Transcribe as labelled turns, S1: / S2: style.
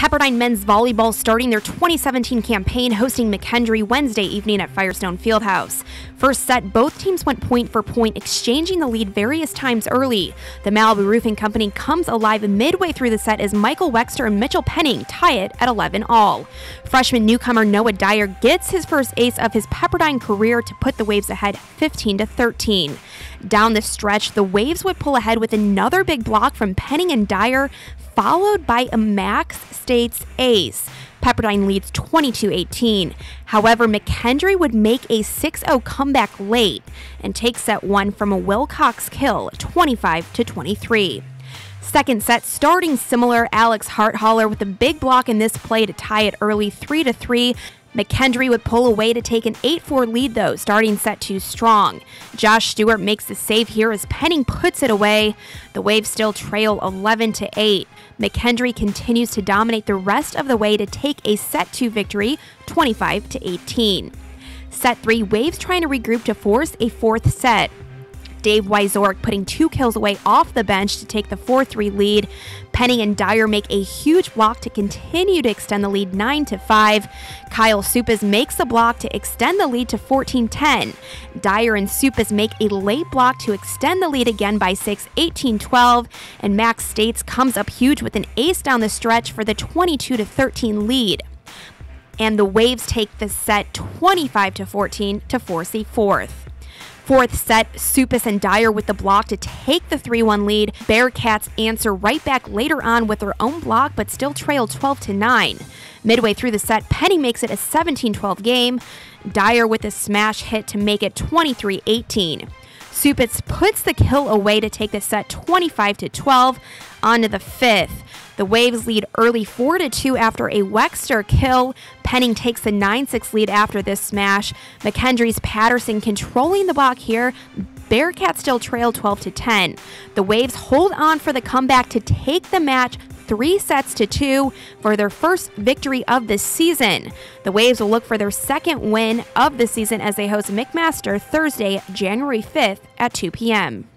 S1: Pepperdine men's volleyball starting their 2017 campaign hosting McKendree Wednesday evening at Firestone Fieldhouse. First set, both teams went point for point, exchanging the lead various times early. The Malibu Roofing Company comes alive midway through the set as Michael Wexter and Mitchell Penning tie it at 11 all. Freshman newcomer Noah Dyer gets his first ace of his Pepperdine career to put the Waves ahead 15 to 13. Down the stretch, the Waves would pull ahead with another big block from Penning and Dyer, followed by a Max States ace. Pepperdine leads 22 18. However, McKendree would make a 6 0 comeback late and take set one from a Wilcox kill 25 23. Second set starting similar, Alex Harthaler with a big block in this play to tie it early 3 3. McKendree would pull away to take an 8 4 lead, though, starting set two strong. Josh Stewart makes the save here as Penning puts it away. The Waves still trail 11 8. McKendree continues to dominate the rest of the way to take a set two victory, 25 18. Set three, Waves trying to regroup to force a fourth set. Dave Wieczorek putting two kills away off the bench to take the 4 3 lead. Penning and Dyer make a huge block to continue to extend the lead 9 to 5. Kyle Supas makes the block to extend the lead to 14 10. Dyer and Supas make a late block to extend the lead again by 6 18 12. And Max States comes up huge with an ace down the stretch for the 22 13 lead and the Waves take the set 25 to 14 to force a fourth. Fourth set, Supas and Dyer with the block to take the 3 1 lead. Bearcats answer right back later on with their own block, but still trail 12 9. Midway through the set, Penning makes it a 17 12 game. Dyer with a smash hit to make it 23 18. Supas puts the kill away to take the set 25 to 12 on to the fifth. The Waves lead early 4 to 2 after a Wexter kill. Penning takes the 9 6 lead after this smash. McKendree's Patterson controlling the block here. Bearcats still trail 12 to 10. The Waves hold on for the comeback to take the match three sets to two for their first victory of the season. The Waves will look for their second win of the season as they host McMaster Thursday, January 5th at 2 p.m.